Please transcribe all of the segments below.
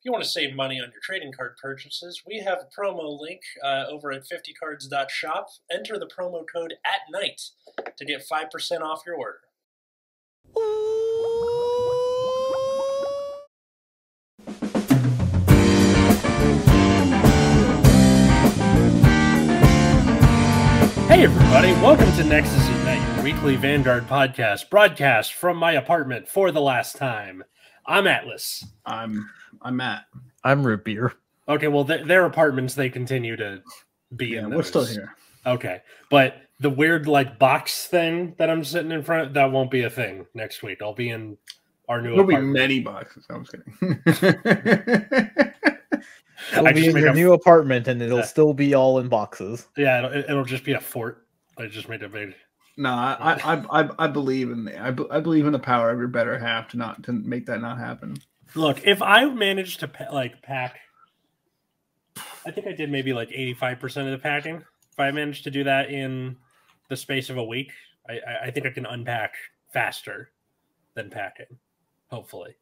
If you want to save money on your trading card purchases, we have a promo link uh, over at 50cards.shop. Enter the promo code at night to get 5% off your order. Hey, everybody, welcome to Nexus at Night, your weekly Vanguard podcast, broadcast from my apartment for the last time. I'm Atlas. I'm I'm Matt. I'm root beer. Okay, well, th- their apartments, they continue to be Yeah, in we're still here. Okay, but the weird, like, box thing that I'm sitting in front, that won't be a thing next week. I'll be in our new apartment. There'll be many boxes. I'm just kidding. It'll I be just in your a- new apartment, and it'll Yeah. still be all in boxes. Yeah, it'll, it'll just be a fort. I just made a big. no, I, I I I believe in the I, I believe in the power of your better half to not to make that not happen. Look, if I managed to like pack, I think I did maybe like eighty-five percent of the packing. If I managed to do that in the space of a week, I, I, I think I can unpack faster than packing. Hopefully.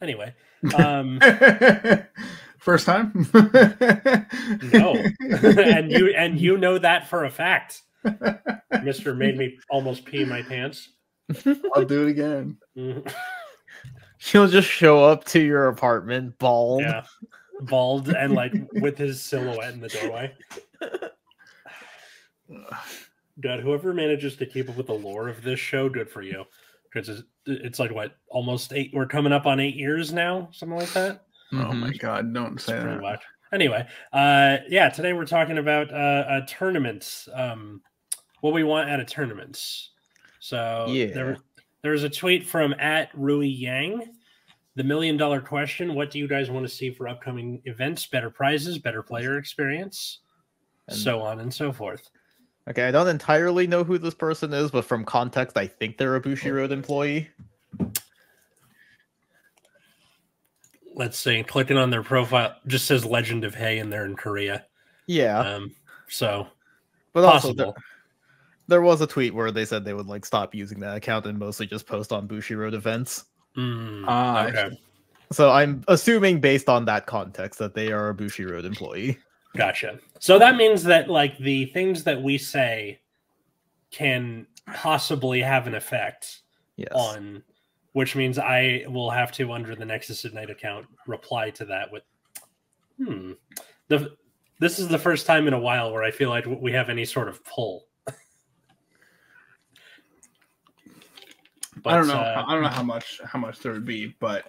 Anyway, um, First time? no, and you and you know that for a fact. Mister made me almost pee my pants. I'll do it again. He'll just show up to your apartment bald. Yeah, bald and like with his silhouette in the doorway. God, whoever manages to keep up with the lore of this show, good for you. Because it's, it's like what almost eight. We're coming up on eight years now, something like that. Oh my Mhm. god! Don't It's say that. much. Anyway, uh, yeah, today we're talking about uh, uh tournaments. Um, what we want out of tournaments. So Yeah. there, there was a tweet from at Rui Yang. The million dollar question: What do you guys want to see for upcoming events? Better prizes, better player experience, And- so on and so forth. Okay, I don't entirely know who this person is, but from context, I think they're a Bushiroad employee. Let's see. Clicking on their profile just says Legend of Hay, and they're in Korea. Yeah, Um, so but also there, was a tweet where they said they would like stop using that account and mostly just post on Bushiroad events. Mm, Ah, okay. So I'm assuming based on that context that they are a Bushiroad employee. Gotcha. So that means that like the things that we say can possibly have an effect Yes. on which means I will have to under the Nexus at Night account reply to that with hmm. The this is the first time in a while where I feel like we have any sort of pull. I don't know. uh, I don't know how much how much there would be, but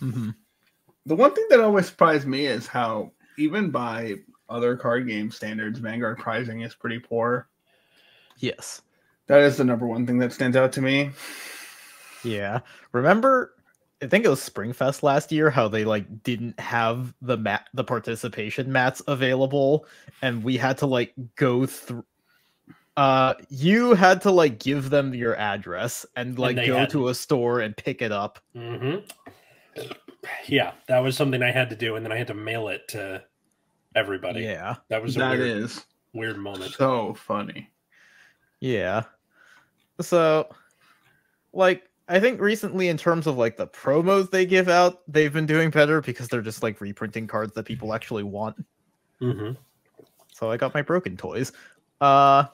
Mhm. the one thing that always surprised me is how even by other card game standards, Vanguard pricing is pretty poor. Yes. That is the number one thing that stands out to me. Yeah. Remember I think it was Springfest last year how they like didn't have the mat the participation mats available and we had to like go through uh you had to like give them your address and like they go had- to a store and pick it up. mhm. Yeah, that was something I had to do, and then I had to mail it to everybody. Yeah. That was a That weird, is weird moment. so funny. Yeah. So like I think recently in terms of like the promos they give out, they've been doing better because they're just like reprinting cards that people actually want. hmm So I got my broken toys. Uh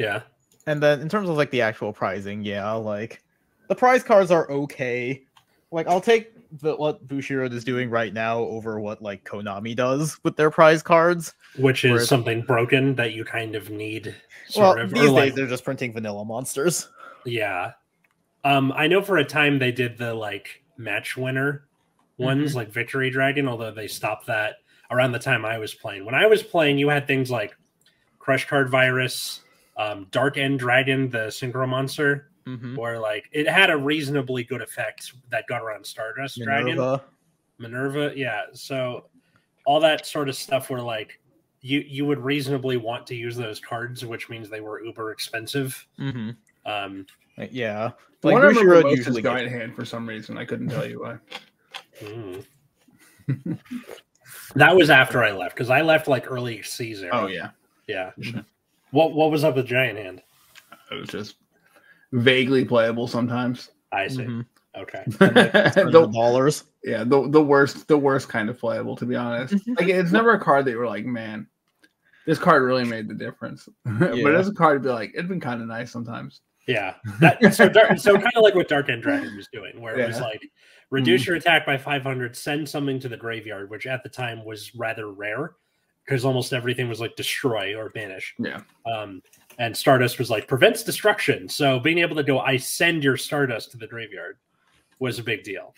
Yeah. And then in terms of like the actual prizing, yeah, like the prize cards are okay. Like I'll take the what Bushiroad is doing right now over what like Konami does with their prize cards. Which is something broken that you kind of need. well, Sort of, these days like, they're just printing vanilla monsters. yeah. Um, I know for a time they did the like match winner ones, like Victory Dragon, although they stopped that around the time I was playing. When I was playing, you had things like Crush Card Virus, um, Dark End Dragon, the Synchro Monster, Mm-hmm. where like it had a reasonably good effect that got around Stardust Dragon. Minerva. Minerva, yeah. So all that sort of stuff where like you you would reasonably want to use those cards, which means they were uber expensive. Mm-hmm. Um, Yeah. The Like one I remember Bushiroad most is usually Giant Hand for some reason. I couldn't tell you why. mm. that was after I left because I left like early season. Oh yeah, yeah. Mhm. What what was up with Giant Hand? it was just vaguely playable sometimes. I see. Mhm. Okay. the dollars. Yeah, the the worst the worst kind of playable to be honest. like it's never a card that you were like, man, this card really made the difference. but Yeah. it's a card to be like, it'd been kind of nice sometimes. Yeah. That, so Dark, so kind of like what Dark End Dragon was doing, where it was like reduce your attack by 500, send something to the graveyard, which at the time was rather rare because almost everything was like destroy or banish. Yeah. Um, and Stardust was like prevents destruction. So being able to go, I send your Stardust to the graveyard was a big deal.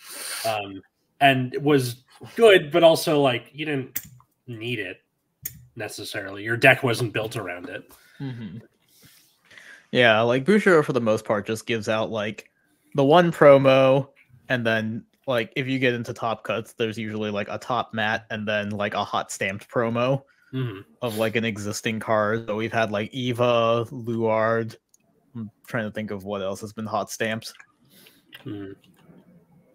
Um, and it was good, but also like you didn't need it necessarily. Your deck wasn't built around it. Mm-hmm. Yeah, like Bushiroad for the most part just gives out like the one promo, and then like if you get into top cuts, there's usually like a top mat and then like a hot stamped promo Mhm. of like an existing card. So we've had like Eva, Luard. I'm trying to think of what else has been hot stamped. Mhm.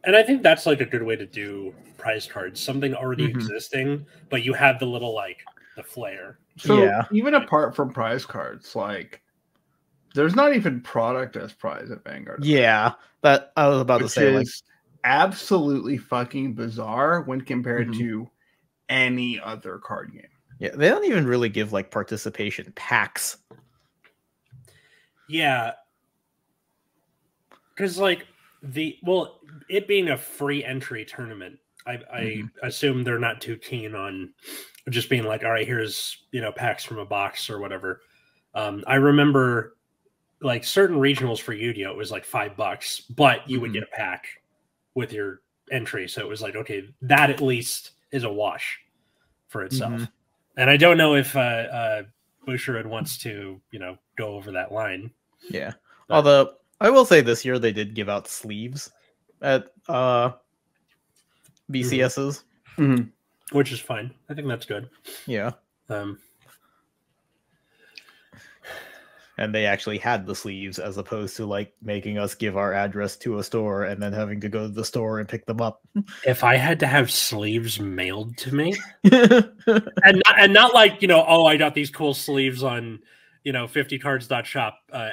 And I think that's like a good way to do prize cards, something already Mhm. existing, but you have the little like the flair. So Yeah. even apart from prize cards, like there's not even product as prize at Vanguard. Yeah, that I was about to which say. Like, is absolutely fucking bizarre when compared Mhm. to any other card game. yeah, they don't even really give like participation packs. Yeah. Cause like the well, it being a free entry tournament, I, I Mhm. assume they're not too keen on just being like, all right, here's you know, packs from a box or whatever. Um, I remember like certain regionals for Yu-Gi-Oh! it was like five bucks, but you would Mhm. get a pack with your entry. So it was like, okay, that at least is a wash for itself. Mhm. And I don't know if uh, uh, Bushiroad wants to, you know, go over that line. Yeah. But- Although I will say this year they did give out sleeves at uh BCSs. which is fine. I think that's good. Yeah. Um, And they actually had the sleeves as opposed to like making us give our address to a store and then having to go to the store and pick them up. if I had to have sleeves mailed to me, and not, and not like you know, oh, I got these cool sleeves on, you know, fifty cards.shop, uh,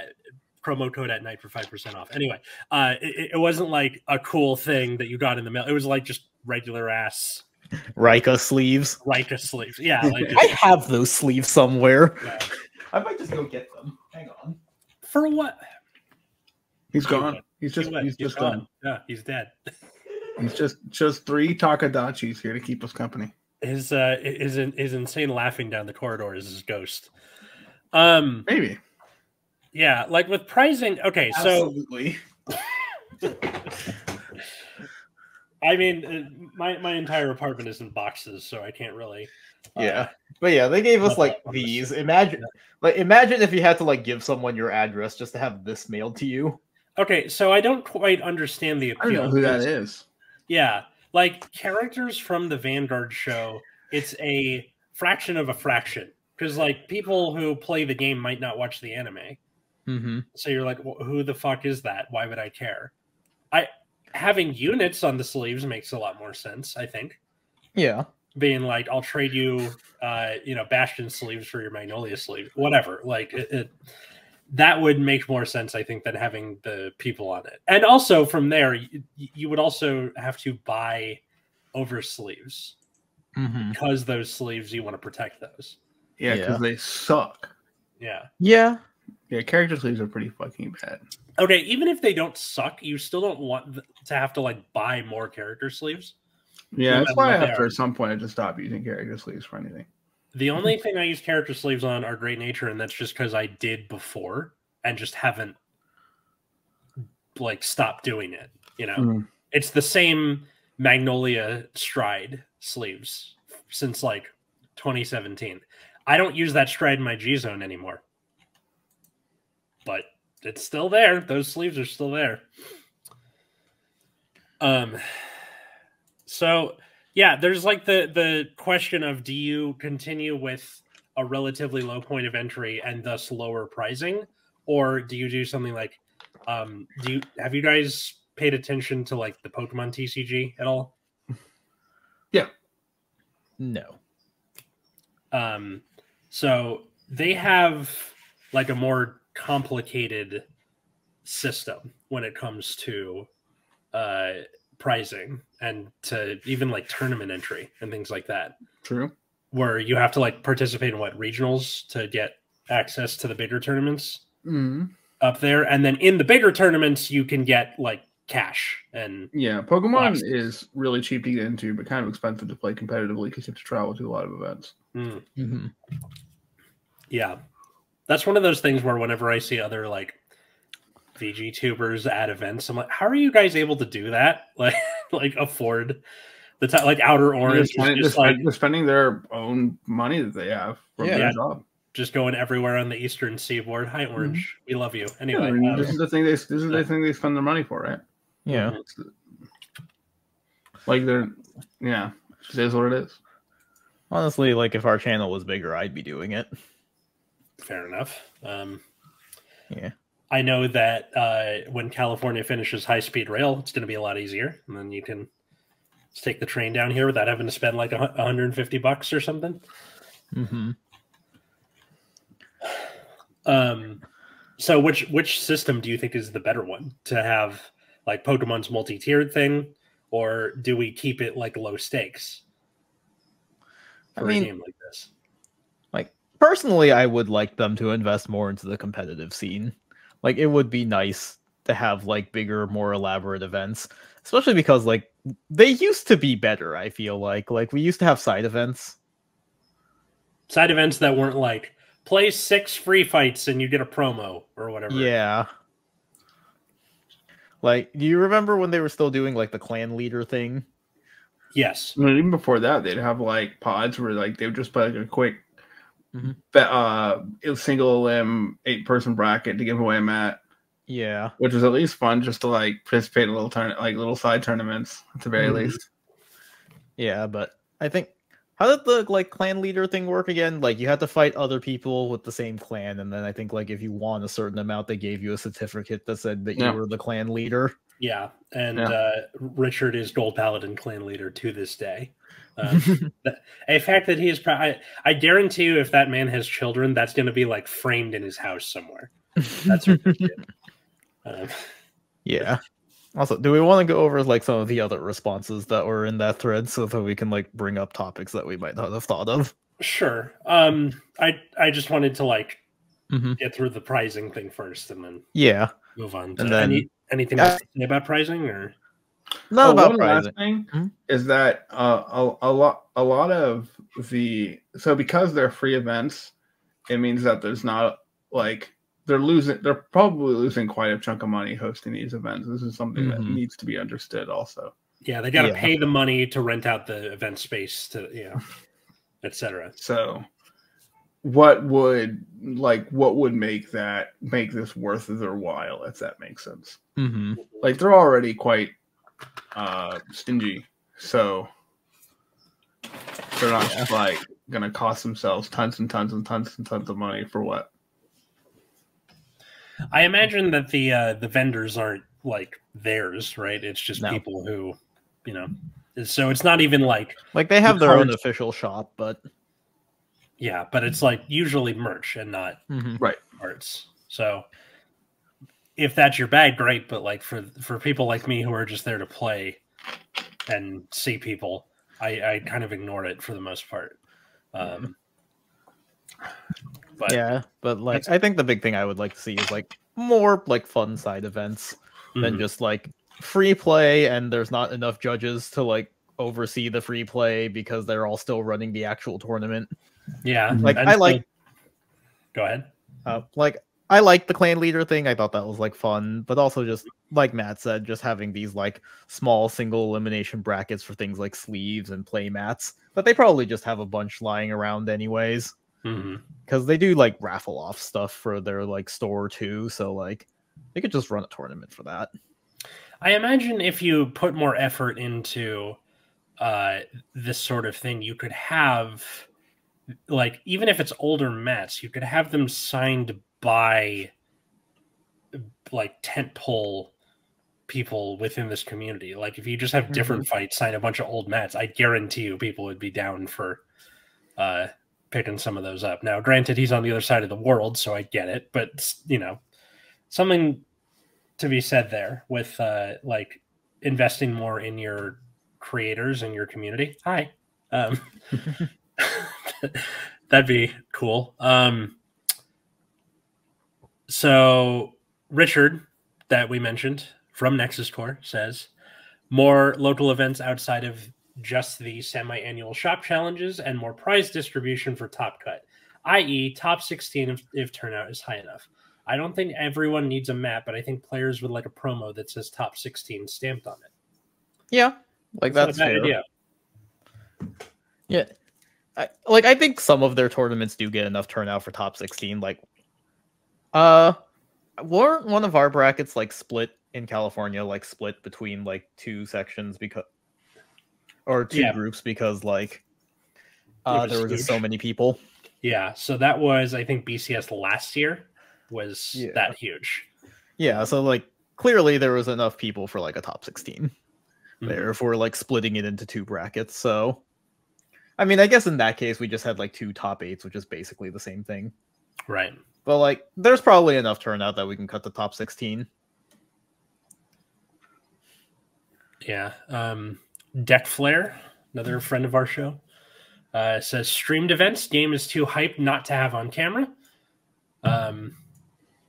promo code at night for five percent off. Anyway, uh, it, it wasn't like a cool thing that you got in the mail. It was like just regular ass Rika sleeves. Rika sleeves. Yeah, like I have those sleeves somewhere. yeah. I might just go get them. Hang on. for what? He's gone. He's just went. he's just gone. gone. Yeah, he's dead. He's just just three Takadachis here to keep us company. His uh, his his insane laughing down the corridor is his ghost. Um, Maybe. yeah, like with pricing. Okay, so I mean, uh, my my entire apartment is in boxes, so I can't really. Uh, Yeah. But yeah, they gave us like these. Imagine like imagine if you had to like give someone your address just to have this mailed to you. Okay, so I don't quite understand the appeal. I don't know who that is. Yeah, like characters from the Vanguard show, it's a fraction of a fraction because like people who play the game might not watch the anime. Mm-hmm. So you're like, "Wh- who the fuck is that? Why would I care? I having units on the sleeves makes a lot more sense. I think Yeah. Being like, I'll trade you, uh, you know, Bastion sleeves for your Magnolia sleeve, whatever. Like it, it, that would make more sense, I think, than having the people on it. And also from there, you, you would also have to buy over sleeves Mm-hmm. because those sleeves you want to protect those. Yeah, because Yeah. they suck. Yeah. Yeah. Yeah, character sleeves are pretty fucking bad. Okay, even if they don't suck, you still don't want th- to have to like buy more character sleeves. Yeah, that's why after at some point I just stopped using character sleeves for anything. The only thing I use character sleeves on are Great Nature, and that's just because I did before and just haven't like stopped doing it. You know, Mhm. it's the same Magnolia Stride sleeves since like 2017. I don't use that stride in my G zone anymore, but it's still there. Those sleeves are still there. Um, so yeah, there's like the the question of do you continue with a relatively low point of entry and thus lower pricing, or do you do something like um do you have you guys paid attention to like the Pokemon TCG at all? Yeah. No. Um, so they have like a more complicated system when it comes to uh prizing and to even like tournament entry and things like that True. where you have to like participate in what regionals to get access to the bigger tournaments Mm. up there and then in the bigger tournaments you can get like cash and Yeah, Pokemon Boxes. is really cheap to get into, but kind of expensive to play competitively because you have to travel to a lot of events. mm, Mm-hmm. yeah that's one of those things where whenever i see other like vg tubers at events i'm like how are you guys able to do that like like afford the ti like outer They're, orange spending, they're just like spend- they're spending their own money that they have from Yeah. their job. just going everywhere on the eastern seaboard hi orange we love you anyway Yeah, I mean, um, this is the thing they this is the thing they spend their money for, right? Yeah. It's, like they're yeah, it is what it is. Honestly, like if our channel was bigger, I'd be doing it. fair enough um Yeah. I know that uh, when California finishes high speed rail, it's going to be a lot easier, and then you can just take the train down here without having to spend like a 150 bucks or something. Mm-hmm. Um, so which which system do you think is the better one to have, like Pokemon's multi tiered thing, or do we keep it like low stakes I mean- a game like this? Like personally, I would like them to invest more into the competitive scene. Like it would be nice to have like bigger, more elaborate events, especially because like they used to be better, I feel like. Like we used to have side events. Side events that weren't like play six free fights and you get a promo or whatever. Yeah. Like, do you remember when they were still doing like the clan leader thing? Yes. I mean, even before that, they'd have like pods where like they would just play like a quick, Mhm. uh, single limb eight person bracket to give away a mat, Yeah. which was at least fun just to like participate in little turn like little side tournaments at the very Mhm. least. Yeah, but I think how did the like clan leader thing work again? Like you had to fight other people with the same clan, and then I think like if you won a certain amount, they gave you a certificate that said that Yeah. you were the clan leader. Yeah, and Yeah. Uh, Richard is Gold Paladin clan leader to this day. Um, a fact that he is, pro- I, I guarantee you, if that man has children, that's going to be like framed in his house somewhere. That's um, yeah. Also, do we want to go over like some of the other responses that were in that thread so that we can like bring up topics that we might not have thought of? sure. Um, I I just wanted to like Mhm. get through the pricing thing first, and then Yeah. move on. To And then- any, anything Yeah. else to say about pricing, or Not Oh, about one pricing. last thing Hmm? is that uh, a, a lot a lot of the so because they're free events, it means that there's not like they're losing they're probably losing quite a chunk of money hosting these events. This is something that Mhm. needs to be understood also. yeah, they got to Yeah. pay the money to rent out the event space to you know, etc. So what would like what would make that make this worth their while if that makes sense? hmm Like they're already quite uh stingy. So they're not just like gonna cost themselves tons and tons and tons and tons of money for what? I imagine that the uh, the vendors aren't like theirs, right? It's just No. people who, you know, so it's not even like Like they have their own official shop, but yeah, but it's like usually merch and not Mhm. arts. So if that's your bag, great. But like for for people like me who are just there to play and see people, I, I kind of ignore it for the most part. Um, but yeah, but like I think the big thing I would like to see is like more like fun side events than mhm. just like free play and there's not enough judges to like oversee the free play because they're all still running the actual tournament. yeah, Like and I like Go ahead. uh, like I like the clan leader thing. I thought that was like fun, but also just like Matt said, just having these like small single elimination brackets for things like sleeves and play mats. But they probably just have a bunch lying around anyways. Because they do like raffle off stuff for their like store too. So like they could just run a tournament for that. I imagine if you put more effort into uh, this sort of thing, you could have, like, even if it's older mats, you could have them signed by like tentpole people within this community. Like, if you just have different fights, sign a bunch of old mats, I guarantee you people would be down for uh, picking some of those up. Now, granted, he's on the other side of the world, so I get it, but you know, something to be said there with uh like investing more in your creators and your community. Hi. Um, that'd be cool. Um, so Richard, that we mentioned from Nexus Corps, says more local events outside of just the semi-annual shop challenges and more prize distribution for top cut, i.e., top 16 if, if turnout is high enough. I don't think everyone needs a map, but I think players would like a promo that says top 16 stamped on it. Yeah, like that's bad fair. idea. Yeah. I, like I think some of their tournaments do get enough turnout for top 16 like uh weren't one of our brackets like split in California like split between like two sections because or two Yeah. groups because like uh was there were just so many people. Yeah, so that was I think BCS last year was Yeah. that huge. Yeah, so like clearly there was enough people for like a top 16 Mhm. there if we're like splitting it into two brackets. So I mean, I guess in that case we just had like two top 8s which is basically the same thing. Right. But like, there's probably enough turnout that we can cut the top 16. Yeah. Um, Deck Flare, another friend of our show, uh, says streamed events game is too hype not to have on camera. Um,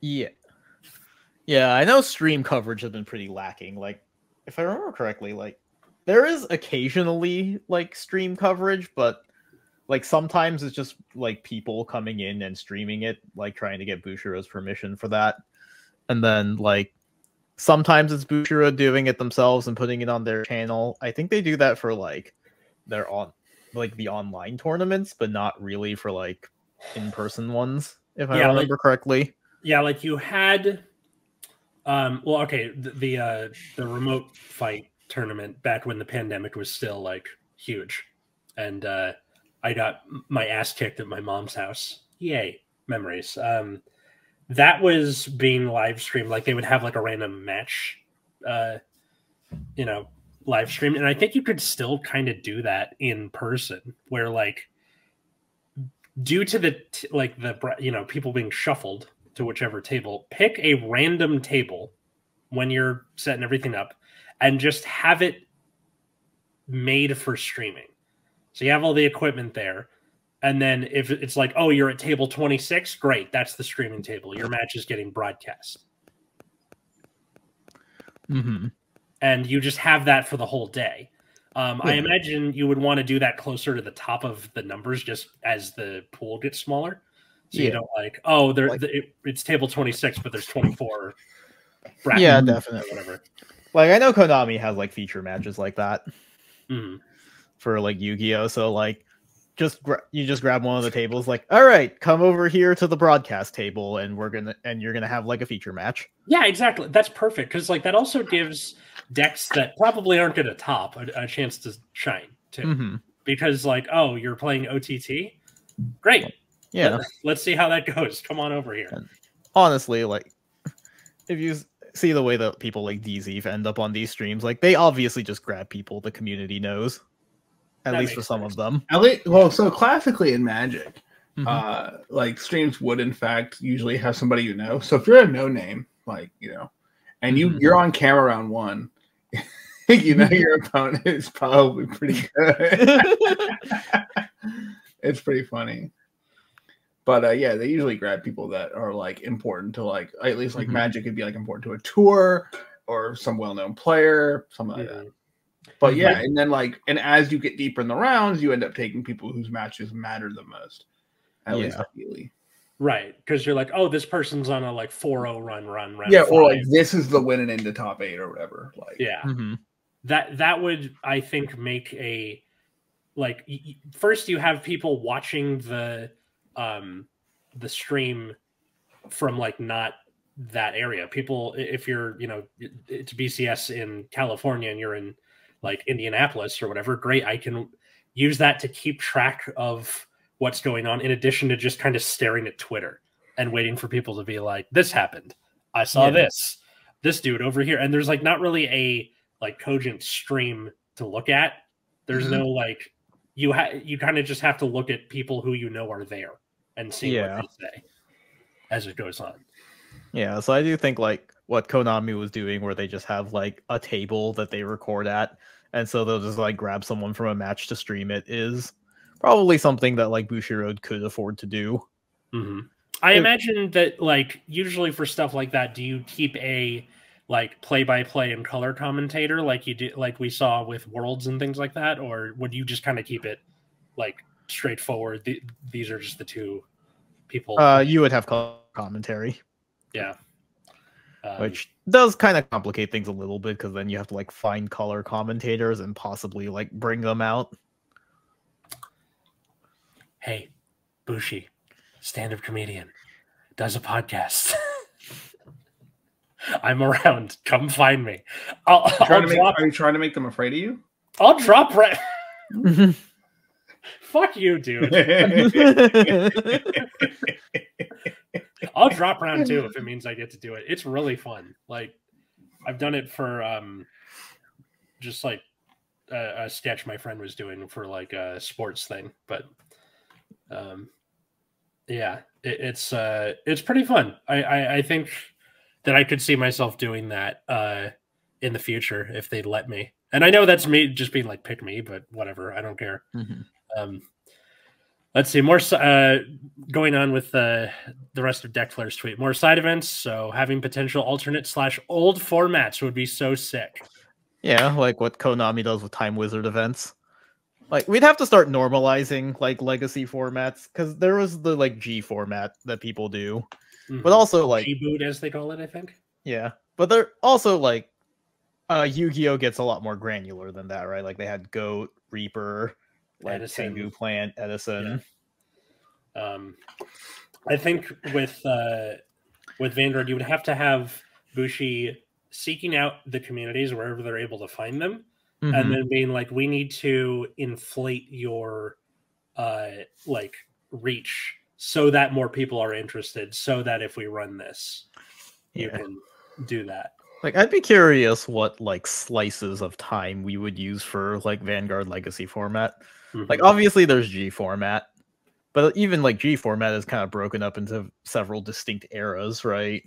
Yeah. Yeah, I know stream coverage has been pretty lacking. Like, if I remember correctly, like there is occasionally like stream coverage, but like sometimes it's just like people coming in and streaming it, like trying to get Bushiroad's permission for that. And then like sometimes it's Bushiroad doing it themselves and putting it on their channel. I think they do that for like their on like the online tournaments, but not really for like in-person ones, if I Yeah, like- remember correctly. yeah, like you had, um, well, okay, the the, uh, the remote fight tournament back when the pandemic was still like huge, and uh, I got my ass kicked at my mom's house. Yay, memories. Um, that was being live streamed. Like they would have like a random match, uh, you know, live stream, and I think you could still kind of do that in person, where like due to the t- like the you know people being shuffled to whichever table pick a random table when you're setting everything up and just have it made for streaming so you have all the equipment there and then if it's like oh you're at table 26 great that's the streaming table your match is getting broadcast Mm-hmm. and you just have that for the whole day. Um, I imagine you would want to do that closer to the top of the numbers, just as the pool gets smaller. So you don't like, oh, there Like- it, it's table twenty six, but there's twenty four. brackets Yeah, definitely. Whatever. Like I know Konami has like feature matches like that Mhm. For like Yu-Gi-Oh. So like, just gra- you just grab one of the tables, like, all right, come over here to the broadcast table, and we're gonna and you're gonna have like a feature match. Yeah, exactly. That's perfect because like that also gives decks that probably aren't to top a, a chance to shine too. Mm-hmm. Because like, oh, you're playing OTT, great. Yeah, Let, let's see how that goes. Come on over here. honestly, like, if you see the way that people like DZ end up on these streams, like they obviously just grab people the community knows, at That least for some sense. of them. At least, well, so classically in Magic, Mhm. uh, like streams would in fact usually have somebody you know. So if you're a no name, like you know, and you Mhm. you're on camera round one, you know your opponent is probably pretty good. it's pretty funny. But uh, yeah, they usually grab people that are like important to like at least like Mhm. Magic could be like important to a tour or some well-known player, something like that. But Mhm. yeah, and then like, and as you get deeper in the rounds, you end up taking people whose matches matter the most. At least ideally. Right, because you're like, oh, this person's on a like 4-0 run, run, run. Yeah, or like this is the winning into top eight or whatever. Like, yeah, Mhm. that that would I think make a like y- y- first you have people watching the um the stream from like not that area. People, if you're you know it's BCS in California and you're in like Indianapolis or whatever, great. I can use that to keep track of what's going on in addition to just kind of staring at Twitter and waiting for people to be like, this happened. I saw Yeah. this. This dude over here. And there's like not really a like cogent stream to look at. There's Mm-hmm. Mhm. no like you ha- you kind of just have to look at people who you know are there and see Yeah. what they say as it goes on. Yeah, so I do think like what Konami was doing, where they just have like a table that they record at, and so they'll just like grab someone from a match to stream it. Is probably something that like Bushiroad could afford to do. hmm I If- imagine that, like, usually for stuff like that, do you keep a like play-by-play and color commentator, like you do, like we saw with Worlds and things like that, or would you just kind of keep it like straightforward? Th- these are just the two people. Uh, you would have color commentary, yeah. Um, which does kind of complicate things a little bit because then you have to like find color commentators and possibly like bring them out. hey, Bushi, stand-up comedian, does a podcast. I'm around. Come find me. I'll, I'll to make, are you trying to make them afraid of you? I'll drop. Right. Fuck you, dude. I'll drop round two if it means I get to do it. It's really fun. Like I've done it for um just like a, a sketch my friend was doing for like a sports thing, but um yeah, it, it's uh it's pretty fun. I, I I think that I could see myself doing that uh in the future if they'd let me. And I know that's me just being like pick me, but whatever, I don't care. Mhm. Um, let's see more. Uh, going on with uh, the rest of Deckflare's tweet. More side events. So having potential alternate slash old formats would be so sick. Yeah, like what Konami does with Time Wizard events. Like we'd have to start normalizing like legacy formats because there was the like G format that people do, but also like G-boot, as they call it, I think. yeah, but they're also like uh Yu-Gi-Oh gets a lot more granular than that, right? Like they had Goat, Reaper, like Edison. Tengu Plant, Edison. Um, I think with uh, with Vanguard, you would have to have Bushi seeking out the communities wherever they're able to find them, Mhm. and then being like, we need to inflate your uh, like reach so that more people are interested, so that if we run this, you Yeah. can do that. Like I'd be curious what like slices of time we would use for like Vanguard Legacy format. Like Mhm. obviously there's G format, but even like G format is kind of broken up into several distinct eras, right?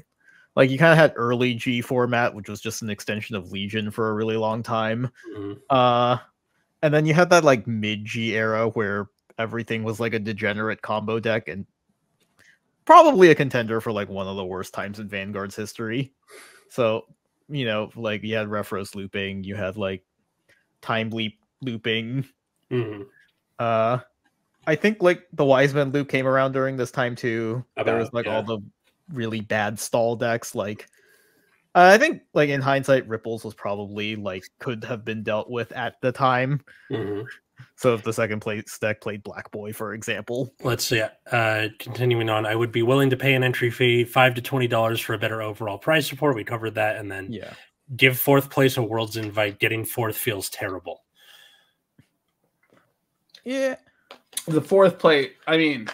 Like you kind of had early G format, which was just an extension of Legion for a really long time. Mhm. Uh and then you had that like mid G era where everything was like a degenerate combo deck and probably a contender for like one of the worst times in Vanguard's history. So, you know, like you had Refros looping, you had like time leap looping, Mhm. uh, I think like the Wise Wiseman loop came around during this time too. there was like yeah. all the really bad stall decks. Like, uh, I think like in hindsight, Ripples was probably like could have been dealt with at the time. Mhm. So if the second place deck played Black Boy, for example, Let's see. Uh, continuing on, I would be willing to pay an entry fee, five to twenty dollars for a better overall price support. We covered that, and then yeah, give fourth place a world's invite. Getting fourth feels terrible. Yeah, the fourth plate i mean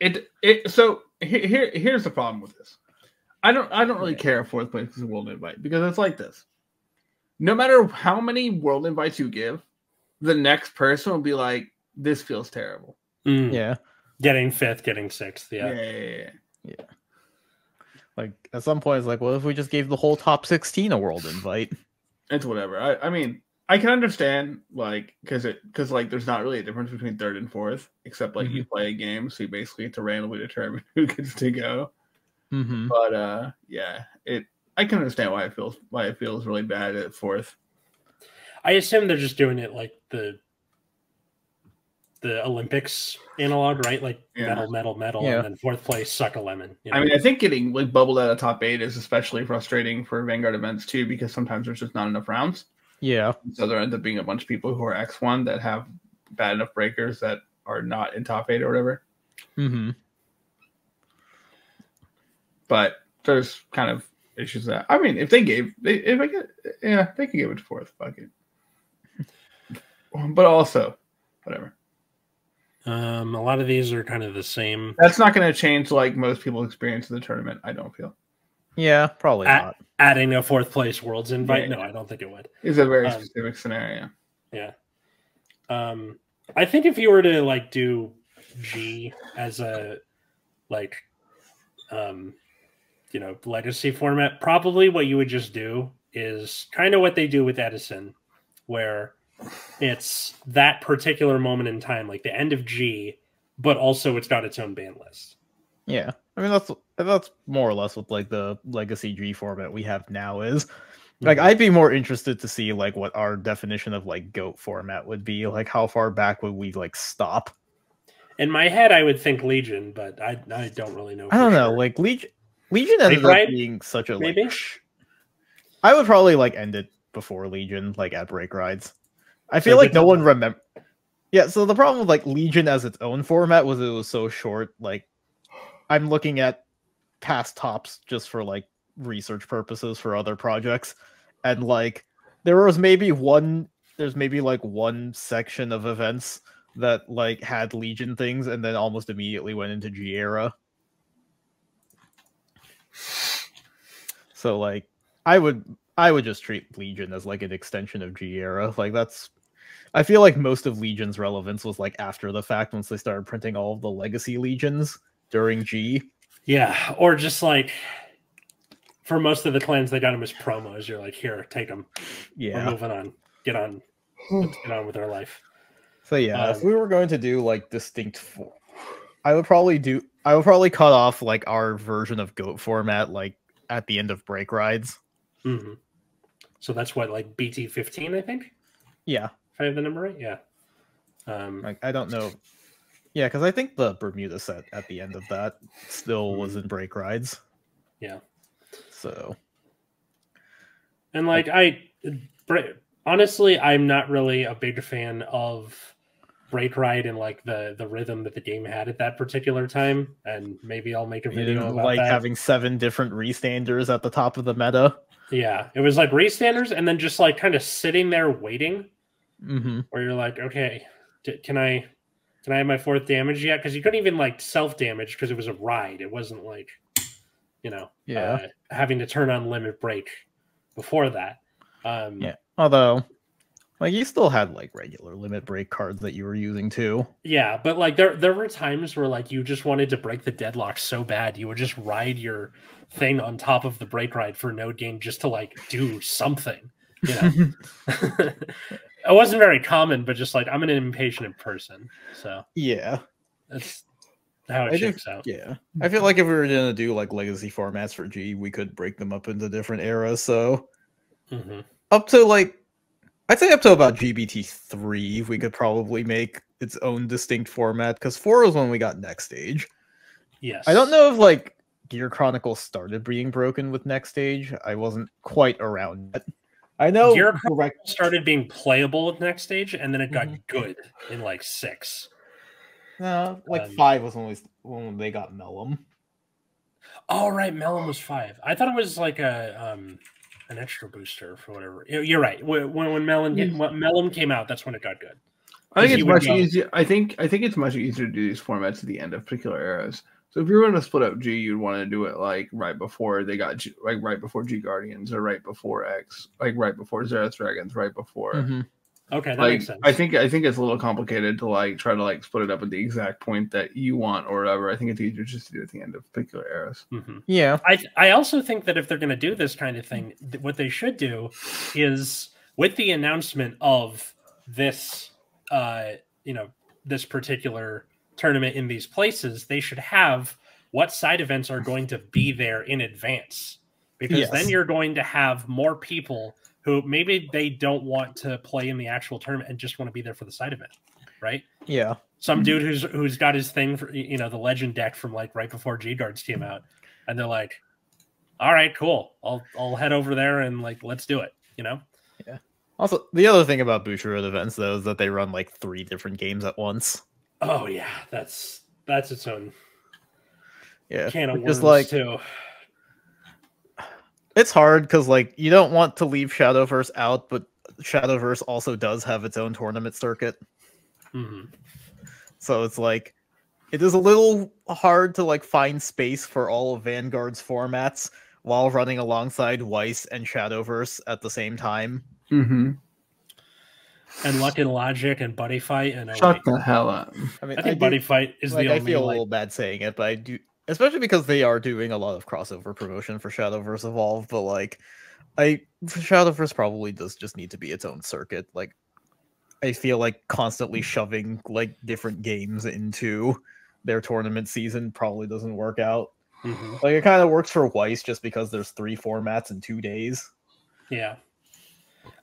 it it so here here's the problem with this i don't i don't really care if fourth place is a world invite because it's like this no matter how many world invites you give the next person will be like this feels terrible Mm. yeah. Getting fifth, getting sixth. Yeah. yeah, yeah, yeah. Like at some point, it's like, what if we just gave the whole top sixteen a world invite? it's whatever i i mean i can understand like because it because like there's not really a difference between third and fourth except like you play a game so you basically get to randomly determine who gets to go Mm-hmm. but uh yeah it i can understand why it feels why it feels really bad at fourth I assume they're just doing it like the the Olympics analog, right? Like Yeah. metal, metal, metal, Yeah. and then fourth place, suck a lemon. you i mean i think getting like bubbled out of top eight is especially frustrating for vanguard events too because sometimes there's just not enough rounds Yeah, so there ends up being a bunch of people who are x1 that have bad enough breakers that are not in top eight or whatever. Mm-hmm. but there's kind of issues that. I mean if they gave they, if i get yeah they could give it to fourth fuck it. But also whatever. Um, a lot of these are kind of the same. that's not going to change like most people experience the tournament i don't feel yeah, probably At- not. Adding a fourth place world's invite? Yeah. No, I don't think it would. it's a very Um, specific scenario Yeah. Um, I think if you were to like do G as a like um you know legacy format, probably what you would just do is kind of what they do with Edison, where it's that particular moment in time, like the end of G, but also it's got its own ban list. Yeah, I mean that's that's more or less what like the legacy G format we have now is. Like Mhm. I'd be more interested to see like what our definition of like goat format would be. Like how far back would we like stop? In my head, I would think Legion, but I I don't really know. I don't know. sure. Like Legion, Legion ended up being such a like. maybe. sh- I would probably like end it before Legion, like at break rides. I feel So like no one remember. Yeah, so the problem with like Legion as its own format was it was so short. Like, I'm looking at past tops just for like research purposes for other projects, and like there was maybe one. There's maybe like one section of events that like had Legion things, and then almost immediately went into G era. So like I would I would just treat Legion as like an extension of G era. Like that's I feel like most of Legion's relevance was like after the fact once they started printing all the legacy legions during G. Yeah, or just like for most of the clans, they got them as promos. You're like, here, take them. We're Yeah. moving on. Get on. Let's get on with our life. So yeah, if Um, we were going to do like distinct fo- I would probably do I would probably cut off like our version of goat format like at the end of break rides. hmm So that's what like BT fifteen, I think. Yeah. If I have the number right, yeah. Um, Like I don't know. Yeah, because I think the Bermuda set at the end of that still was in break rides. Yeah. So and like I, honestly, I'm not really a big fan of break ride and like the the rhythm that the game had at that particular time. And maybe I'll make a video about like that. having seven different restanders at the top of the meta. Yeah, it was like restanders, and then just like kind of sitting there waiting, Mm-hmm. where you're like, okay, d- can I, can I have my fourth damage yet? Because you couldn't even like self damage because it was a ride. It wasn't like, you know, Yeah. uh, having to turn on limit break before that. Um, Yeah. Although, like you still had like regular limit break cards that you were using too. Yeah, but like there there were times where like you just wanted to break the deadlock so bad you would just ride your thing on top of the break ride for node game just to like do something. You know, it wasn't very common, but just like I'm an impatient person, so yeah. that's how it I do- shakes out. Yeah. I feel like if we were gonna do like legacy formats for G, we could break them up into different eras. So hmm up to like I'd say up to about GBT three, we could probably make its own distinct format because four was when we got next stage. Yes, I don't know if like Gear Chronicles started being broken with next stage. I wasn't quite around yet. I know Gear direct- started being playable at next stage, and then it got Mhm. good in like six. No, like Um, five was when we when they got Mellum. Oh right, Melon was five. I thought it was like a um an extra booster for whatever. You- You're right. When when when Melon when Melon came out, that's when it got good. I think it's much go- easier. I think I think it's much easier to do these formats at the end of particular eras. So if you were going to split up G, you'd want to do it like right before they got G, like right before G Guardians or right before X, like right before Zeroth Dragons, right before. Okay, that Like makes sense. I think I think it's a little complicated to like try to like split it up at the exact point that you want or whatever. I think it's easier just to do it at the end of particular eras. Mhm. Yeah. I I also think that if they're going to do this kind of thing, th- what they should do is with the announcement of this, uh, you know, this particular tournament in these places, they should have what side events are going to be there in advance, because then you're going to have more people who maybe they don't want to play in the actual tournament and just want to be there for the side event, right? Yeah. some mm-hmm. dude who's who's got his thing for you know the legend deck from like right before G Guards came out, and they're like, "All right, cool. I'll I'll head over there and like let's do it." You know? Yeah. Also, the other thing about Bushiroad events though is that they run like three different games at once. Oh yeah, that's that's its own Yeah. can of worms like too. it's hard because like you don't want to leave Shadowverse out, but Shadowverse also does have its own tournament circuit. Mhm. So it's like it is a little hard to like find space for all of Vanguard's formats while running alongside Weiss and Shadowverse at the same time. Mm-hmm. And Luck and Logic and Buddy Fight and Shut wait, the hell up. I mean, I think do- Buddy Fight is like the I only feel a like little bad saying it, but I do especially because they are doing a lot of crossover promotion for Shadowverse Evolve, but like I Shadowverse probably does just need to be its own circuit. Like I feel like constantly shoving like different games into their tournament season probably doesn't work out. Mhm. Like it kind of works for Weiss just because there's three formats in two days. Yeah.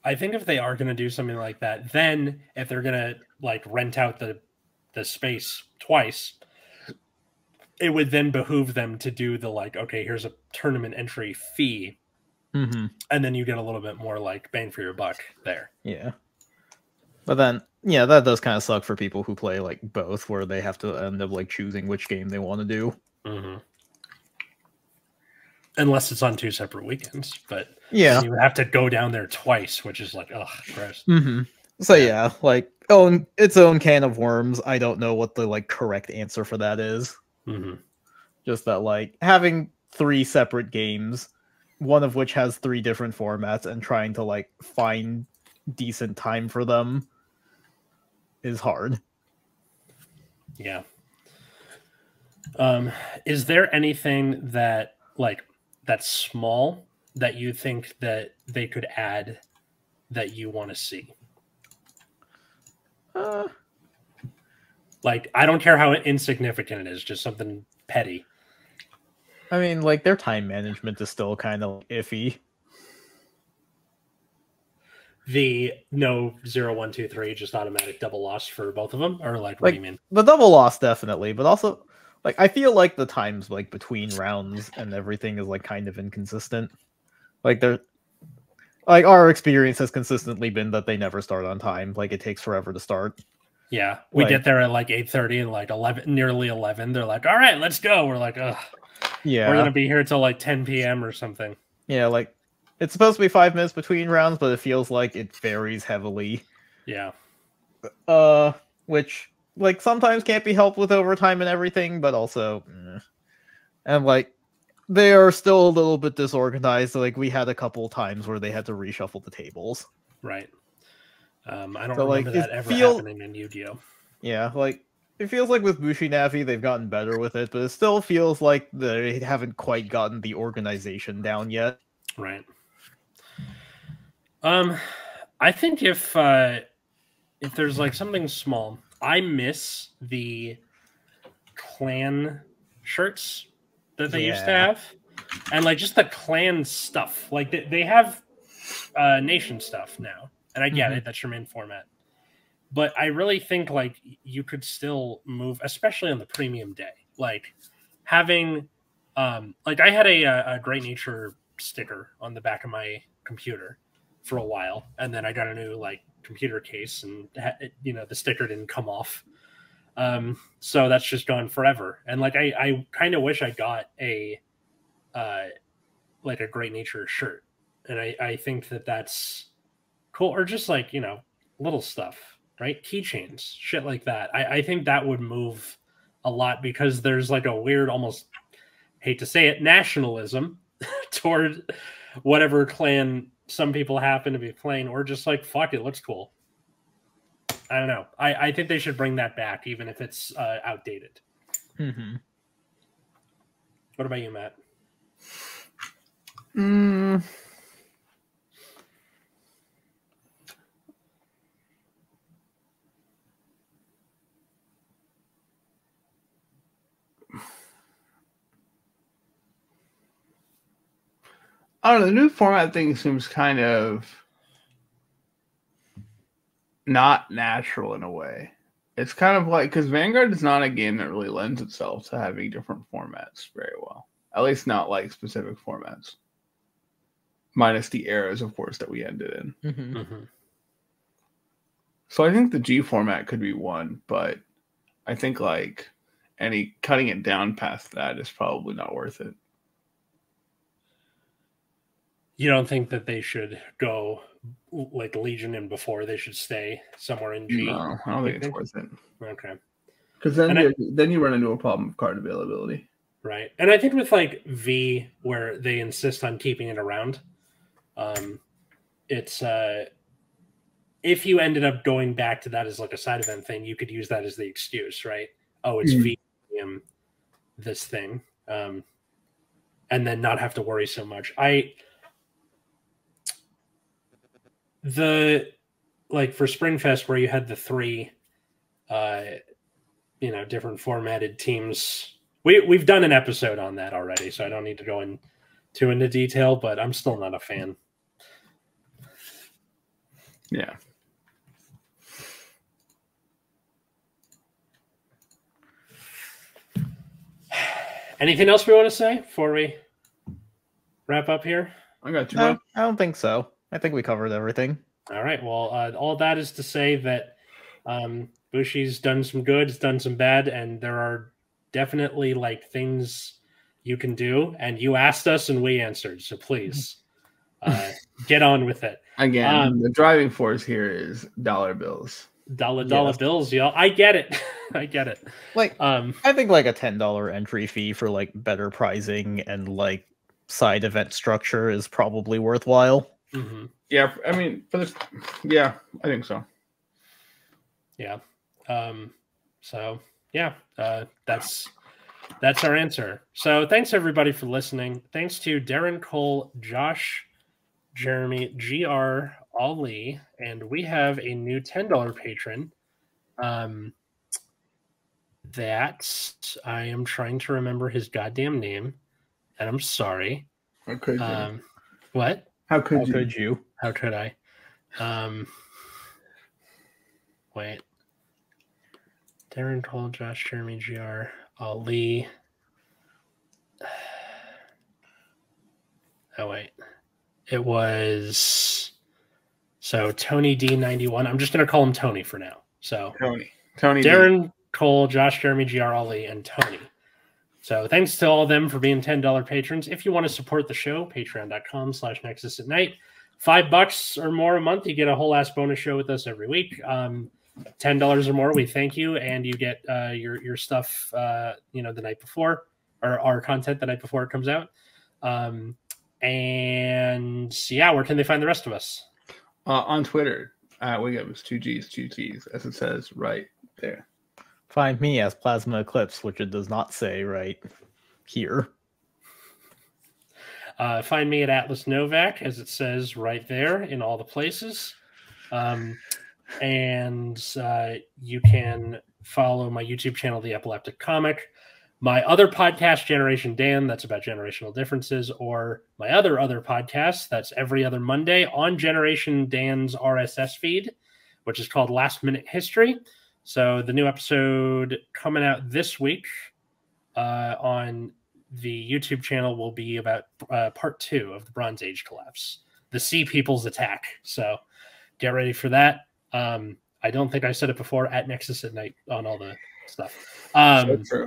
I think if they are going to do something like that, then if they're going to like rent out the the space twice, it would then behoove them to do the like, okay, here's a tournament entry fee, Mm-hmm. and then you get a little bit more like bang for your buck there. Yeah. But then, yeah, that does kind of suck for people who play like both, where they have to end up like choosing which game they want to do. Mm-hmm. Unless it's on two separate weekends, but Yeah. you have to go down there twice, which is like, oh, gross. Mm-hmm. So yeah, like own its own can of worms. I don't know what the like correct answer for that is. hmm Just that like having three separate games, one of which has three different formats, and trying to like find decent time for them is hard. Yeah. Um, is there anything that like that's small that you think that they could add that you want to see? Uh, Like, I don't care how insignificant it is, just something petty. I mean, like their time management is still kind of iffy. The no zero one two three just automatic double loss for both of them, or like what Like- do you mean? the double loss definitely, but also like I feel like the times like between rounds and everything is like kind of inconsistent. Like they're like our experience has consistently been that they never start on time. Like it takes forever to start. Yeah, we like- get there at like eight thirty and like eleven, nearly eleven. They're like, "All right, let's go." We're like, "Ugh, Yeah. we're gonna be here till like ten p.m. or something." Yeah, like it's supposed to be five minutes between rounds, but it feels like it varies heavily. Yeah, Uh which like sometimes can't be helped with overtime and everything, but also eh. and like they are still a little bit disorganized. Like we had a couple times where they had to reshuffle the tables. right. Um, I don't So, like, that ever feel- happening in Yu-Gi-Oh. Yeah, like it feels like with Bushi Navi they've gotten better with it, but it still feels like they haven't quite gotten the organization down yet. Right. Um, I think if uh, if there's like something small, I miss the clan shirts that they used to have, and like just the clan stuff. Like they, they have uh, nation stuff now, and I get Mhm. it. That's your main format. But I really think like you could still move, especially on the premium day. Like having, um, like I had a, a, a Great Nature sticker on the back of my computer for a while, and then I got a new like computer case, and you know the sticker didn't come off. Um, so that's just gone forever. And like I, I kind of wish I got a, uh, like a Great Nature shirt, and I, I think that that's cool, or just like you know little stuff, right? Keychains, shit like that. I, I think that would move a lot because there's like a weird, almost hate to say it, nationalism toward whatever clan some people happen to be playing, or just like fuck it, looks cool. I don't know. I, I think they should bring that back, even if it's uh, outdated. Mm-hmm. What about you, Matt? Mm. I don't know. The new format thing seems kind of not natural in a way. It's kind of like because Vanguard is not a game that really lends itself to having different formats very well. At least not like specific formats. Minus the eras, of course, that we ended in. Mm-hmm. Mm-hmm. So I think the G format could be one, but I think like any cutting it down past that is probably not worth it. You don't think that they should go like Legion in before? They should stay somewhere in G. No, I don't You think it's worth it. Okay. Because then I- you, then you run into a problem of card availability. Right. And I think with like V where they insist on keeping it around, um it's uh if you ended up going back to that as like a side event thing, you could use that as the excuse, right? Oh, it's Mhm. V um, this thing. um, and then not have to worry so much. I the like for Springfest where you had the three, uh, you know, different formatted teams. We we've done an episode on that already, so I don't need to go in too into detail. But I'm still not a fan. Yeah. Anything else we want to say before we wrap up here? I got you. No. I don't think so. I think we covered everything. All right. Well, uh, all that is to say that um, Bushi's done some good, it's done some bad, and there are definitely like things you can do. And you asked us, and we answered. So please uh, get on with it. Again, Um, the driving force here is dollar bills. Dollar dollar Yes. bills, y'all. I get it. I get it. Like Um, I think like a ten dollar entry fee for like better pricing and like side event structure is probably worthwhile. Mhm. Yeah, I mean, for this, yeah, I think so. Yeah. Um, so yeah, uh, that's that's our answer. So thanks everybody for listening. Thanks to Darren Cole, Josh, Jeremy, GR, Ali, and we have a new ten dollar patron. Um, that I am trying to remember his goddamn name, and I'm sorry. Okay. Um, what? How could How you? could you? How could I? Um, wait. Darren Cole, Josh, Jeremy, Gr, Ali. Oh wait, it was so Tony D ninety one. I'm just gonna call him Tony for now. So Tony. Tony. D. Darren Cole, Josh, Jeremy, GR, Ali, and Tony. So thanks to all of them for being $10 patrons. If you want to support the show, patreon.com slash nexus at night. Five bucks or more a month, you get a whole ass bonus show with us every week. Um, ten dollars or more, we thank you, and you get uh, your your stuff, uh, you know, the night before, or our content the night before it comes out. Um, and yeah, where can they find the rest of us? Uh, on Twitter, uh, we got was two G's, two T's, as it says right there. Find me as Plasma Eclipse, which it does not say right here. Uh, find me at Atlas Novack, as it says right there in all the places. Um, and uh, you can follow my YouTube channel, The Epileptic Comic, my other podcast, Generation Dan, that's about generational differences, or my other other podcast, that's every other Monday on Generation Dan's RSS feed, which is called Last Minute History. So the new episode coming out this week uh, on the YouTube channel will be about uh, part two of the Bronze Age collapse, the Sea People's attack. So get ready for that. Um, I don't think I said it before at Nexus at night on all the stuff. so Um, true.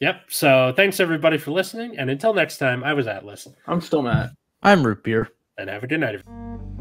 yep. So thanks everybody for listening. And until next time, I was Atlas I'm still Matt. I'm Root Beer. and have a good night. everyone.